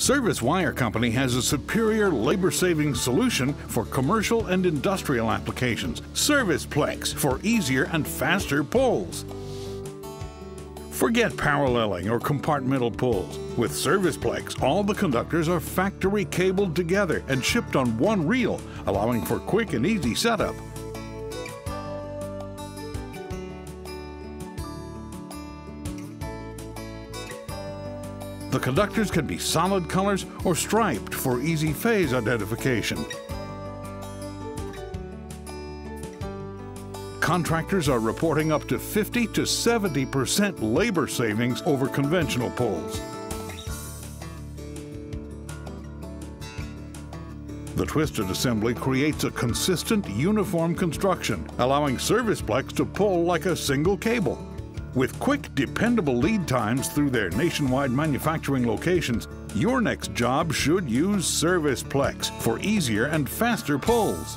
Service Wire Company has a superior labor saving solution for commercial and industrial applications. Service ServicePlex for easier and faster pulls. Forget paralleling or compartmental pulls. With ServicePlex, all the conductors are factory cabled together and shipped on one reel, allowing for quick and easy setup. The conductors can be solid colors or striped for easy phase identification. Contractors are reporting up to 50 to 70% labor savings over conventional poles. The twisted assembly creates a consistent, uniform construction, allowing ServicePlex to pull like a single cable. With quick, dependable lead times through their nationwide manufacturing locations, your next job should use ServicePlex for easier and faster pulls.